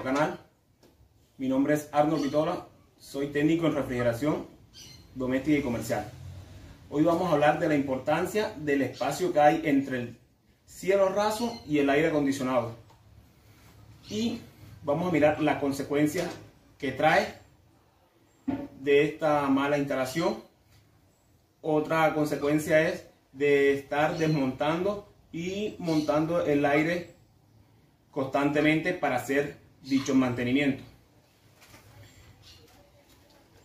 canal. Mi nombre es Arnold Vitola, soy técnico en refrigeración doméstica y comercial. Hoy vamos a hablar de la importancia del espacio que hay entre el cielo raso y el aire acondicionado. Y vamos a mirar la consecuencia que trae de esta mala instalación. Otra consecuencia es de estar desmontando y montando el aire constantemente para hacer dicho mantenimiento.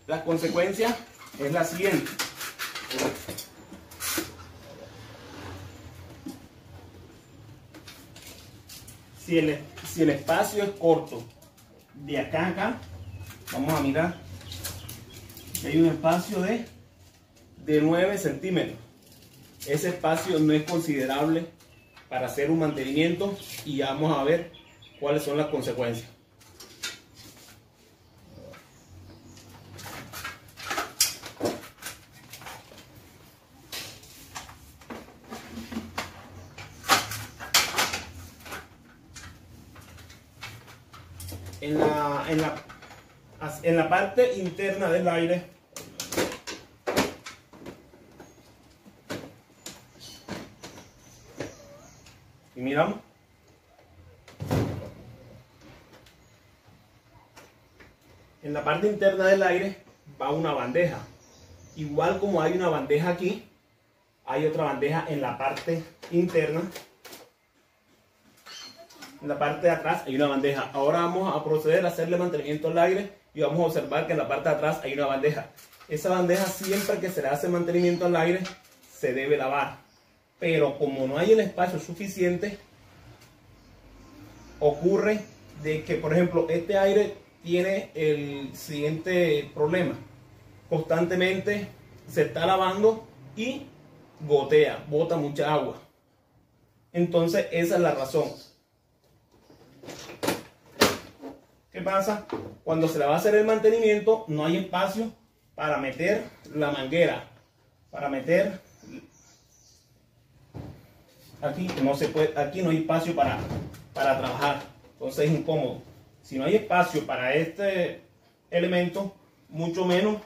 La consecuencia es la siguiente. Si el, si el espacio es corto, de acá a acá, vamos a mirar hay un espacio de, de 9 centímetros. Ese espacio no es considerable para hacer un mantenimiento y vamos a ver cuáles son las consecuencias. En la, en la, en la parte interna del aire y miramos en la parte interna del aire va una bandeja. Igual como hay una bandeja aquí hay otra bandeja en la parte interna. En la parte de atrás hay una bandeja. Ahora vamos a proceder a hacerle mantenimiento al aire y vamos a observar que en la parte de atrás hay una bandeja. Esa bandeja siempre que se le hace mantenimiento al aire se debe lavar. Pero como no hay el espacio suficiente, ocurre de que, por ejemplo, este aire tiene el siguiente problema. Constantemente se está lavando y gotea, bota mucha agua. Entonces, esa es la razón. ¿Qué pasa? Cuando se le va a hacer el mantenimiento, no hay espacio para meter la manguera, para meter aquí no se puede, aquí no hay espacio para, para trabajar, entonces es incómodo. Si no hay espacio para este elemento, mucho menos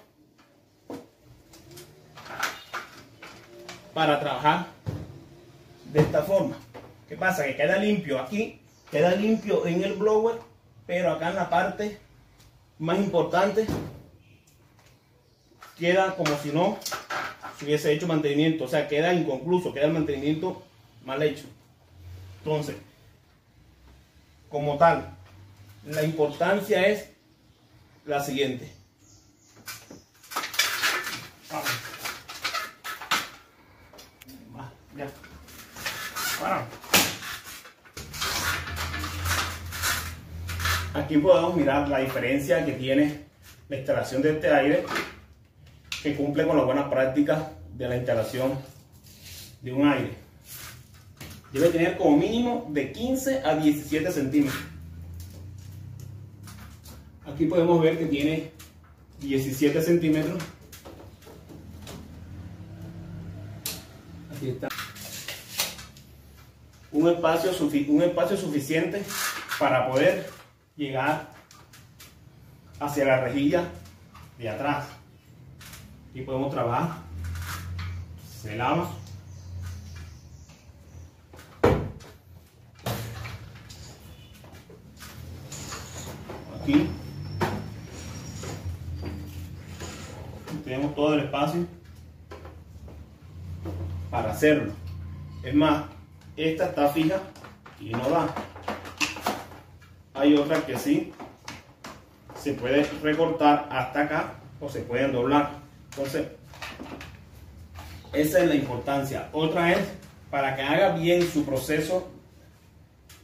para trabajar de esta forma. ¿Qué pasa? Que queda limpio aquí, queda limpio en el blower, pero acá en la parte más importante queda como si no se hubiese hecho mantenimiento, o sea, queda inconcluso, queda el mantenimiento mal hecho. Entonces, como tal, la importancia es la siguiente. Aquí podemos mirar la diferencia que tiene la instalación de este aire que cumple con las buenas prácticas de la instalación de un aire debe tener como mínimo de 15 a 17 centímetros. Aquí podemos ver que tiene 17 centímetros. Aquí está. Un espacio, suficiente para poder llegar hacia la rejilla de atrás. Aquí podemos trabajar. Lava. aquí tenemos todo el espacio para hacerlo. Es más esta está fija y no da. Hay otra que sí se puede recortar hasta acá o se pueden doblar. Entonces esa es la importancia. Otra es para que haga bien su proceso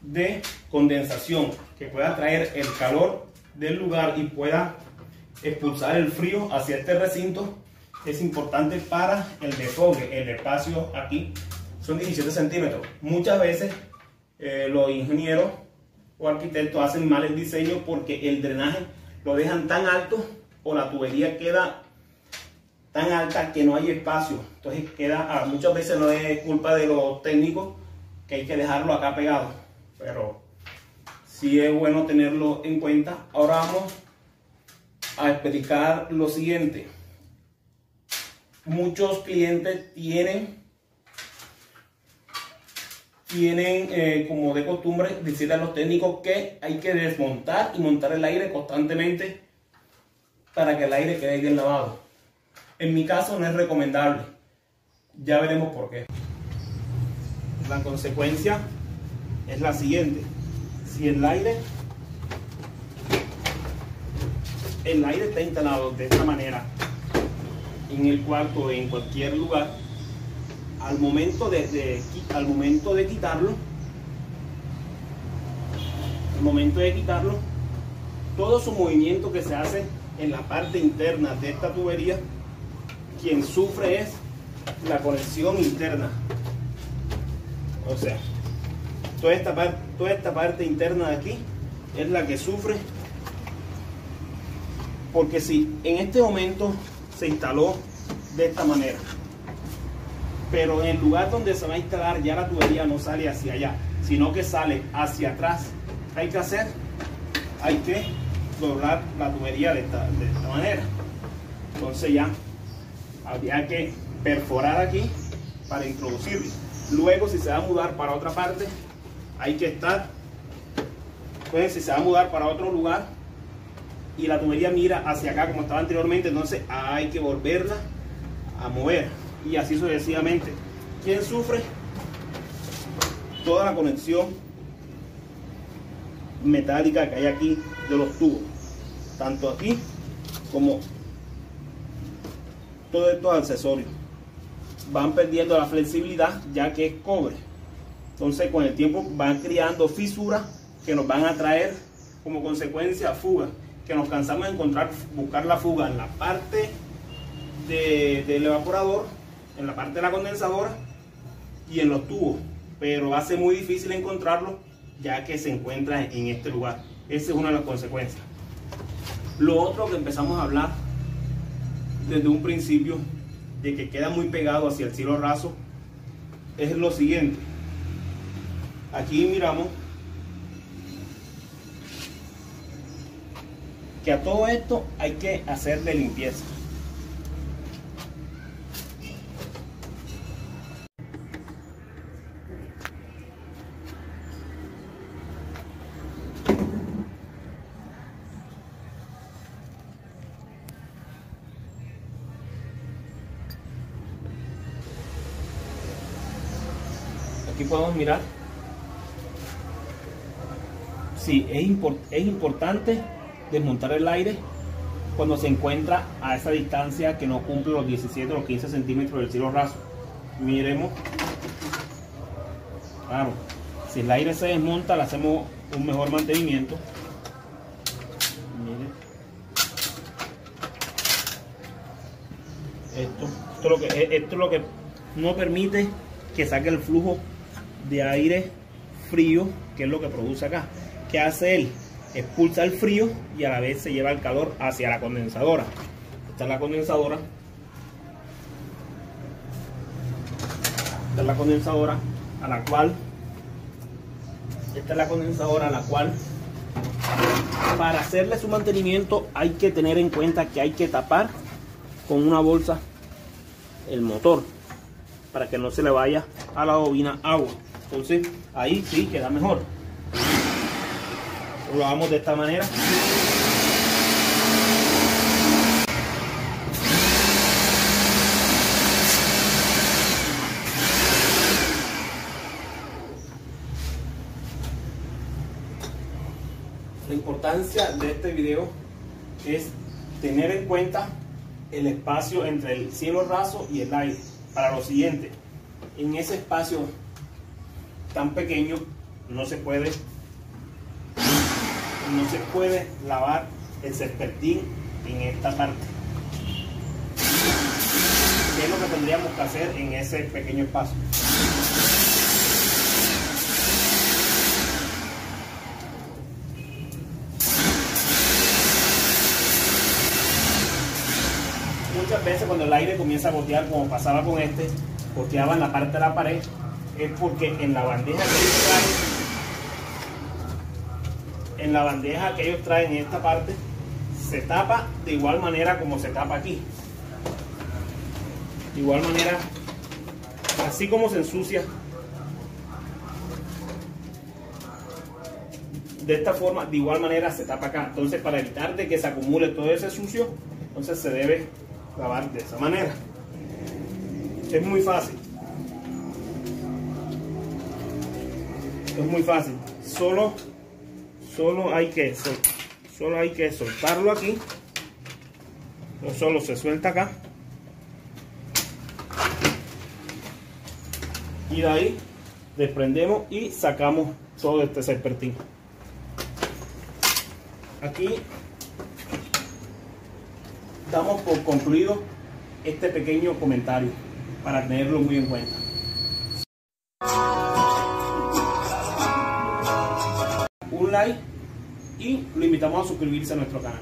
de condensación que pueda traer el calor del lugar y pueda expulsar el frío hacia este recinto es importante para el desfogue. El espacio aquí son 17 centímetros. Muchas veces eh, los ingenieros o arquitectos hacen mal el diseño porque el drenaje lo dejan tan alto o la tubería queda tan alta que no hay espacio. Entonces queda, ah, muchas veces no es culpa de los técnicos que hay que dejarlo acá pegado. Pero sí es bueno tenerlo en cuenta. Ahora vamos a explicar lo siguiente. Muchos clientes tienen tienen eh, como de costumbre decirle a los técnicos que hay que desmontar y montar el aire constantemente para que el aire quede bien lavado. En mi caso no es recomendable. Ya veremos por qué. La consecuencia es la siguiente. Si el aire el aire está instalado de esta manera en el cuarto en cualquier lugar, al momento de, al momento de quitarlo, al momento de quitarlo, todo su movimiento que se hace en la parte interna de esta tubería, quien sufre es la conexión interna. O sea, toda esta, parte, toda esta parte interna de aquí es la que sufre. Porque si en este momento se instaló de esta manera, pero en el lugar donde se va a instalar ya la tubería no sale hacia allá, sino que sale hacia atrás. Hay que hacer, hay que doblar la tubería de esta, manera. Entonces ya habría que perforar aquí para introducirlo. Luego si se va a mudar para otra parte, hay que estar, pues si se va a mudar para otro lugar y la tubería mira hacia acá como estaba anteriormente, entonces hay que volverla a mover y así sucesivamente. ¿Quién sufre? Toda la conexión metálica que hay aquí de los tubos, tanto aquí como todos estos accesorios. Van perdiendo la flexibilidad ya que es cobre. Entonces con el tiempo van creando fisuras que nos van a traer como consecuencia fugas, que nos cansamos de encontrar, buscar la fuga en la parte del evaporador en la parte de la condensadora y en los tubos, pero ser muy difícil encontrarlo ya que se encuentra en este lugar. Esa es una de las consecuencias. Lo otro que empezamos a hablar desde un principio de que queda muy pegado hacia el cielo raso es lo siguiente. Aquí miramos que a todo esto hay que hacerle limpieza. aquí podemos mirar sí, es, es importante desmontar el aire cuando se encuentra a esa distancia que no cumple los 17 o los 15 centímetros del cielo raso miremos claro si el aire se desmonta le hacemos un mejor mantenimiento Miren. Esto, esto, es lo que, esto es lo que no permite que saque el flujo de aire frío, que es lo que produce acá. ¿Qué hace él? Expulsa el frío y a la vez se lleva el calor hacia la condensadora. Esta es la condensadora. Esta es la condensadora a la cual esta es la condensadora a la cual para hacerle su mantenimiento hay que tener en cuenta que hay que tapar con una bolsa el motor para que no se le vaya a la bobina agua entonces ahí sí queda mejor lo hagamos de esta manera. La importancia de este video es tener en cuenta el espacio entre el cielo raso y el aire. Para lo siguiente en ese espacio tan pequeño no se puede no se puede lavar el serpentín en esta parte ¿Qué es lo que tendríamos que hacer en ese pequeño espacio? Muchas veces cuando el aire comienza a gotear, como pasaba con este, goteaba en la parte de la pared, es porque en la bandeja que en la bandeja que ellos traen en esta parte se tapa de igual manera como se tapa aquí. De igual manera, así como se ensucia. De esta forma, de igual manera se tapa acá. Entonces, para evitar de que se acumule todo ese sucio, entonces se debe lavar de esa manera. Es muy fácil. Es muy fácil. Solo, solo hay que solo hay que soltarlo aquí. O solo se suelta acá. Y de ahí desprendemos y sacamos todo este serpentín. Aquí damos por concluido este pequeño comentario para tenerlo muy en cuenta un like y lo invitamos a suscribirse a nuestro canal.